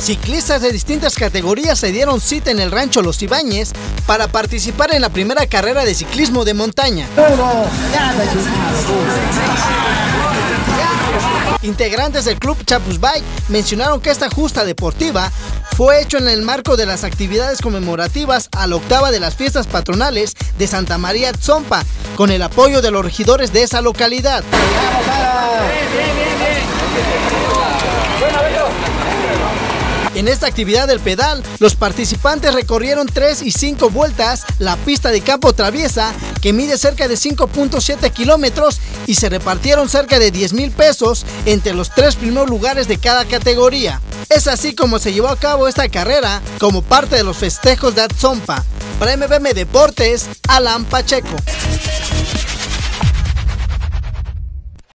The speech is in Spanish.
ciclistas de distintas categorías se dieron cita en el rancho Los Ibáñez para participar en la primera carrera de ciclismo de montaña. Integrantes del club Chapus Bike mencionaron que esta justa deportiva fue hecho en el marco de las actividades conmemorativas a la octava de las fiestas patronales de Santa María Tzompa, con el apoyo de los regidores de esa localidad. En esta actividad del pedal, los participantes recorrieron 3 y 5 vueltas la pista de campo traviesa que mide cerca de 5.7 kilómetros y se repartieron cerca de 10 mil pesos entre los tres primeros lugares de cada categoría. Es así como se llevó a cabo esta carrera como parte de los festejos de Atzompa. Para MBM Deportes, Alan Pacheco.